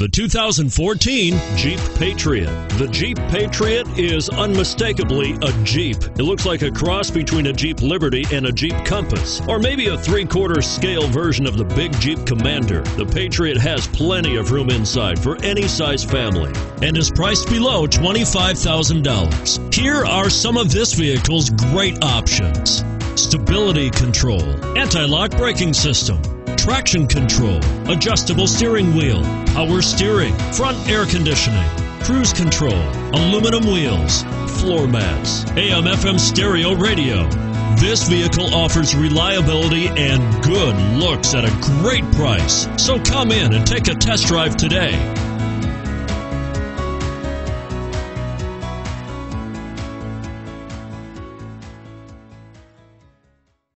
The 2014 Jeep Patriot. The Jeep Patriot is unmistakably a Jeep. It looks like a cross between a Jeep Liberty and a Jeep Compass, or maybe a three quarter scale version of the big Jeep Commander. The Patriot has plenty of room inside for any size family and is priced below $25,000. Here are some of this vehicle's great options stability control, anti lock braking system traction control, adjustable steering wheel, power steering, front air conditioning, cruise control, aluminum wheels, floor mats, AM FM stereo radio. This vehicle offers reliability and good looks at a great price. So come in and take a test drive today.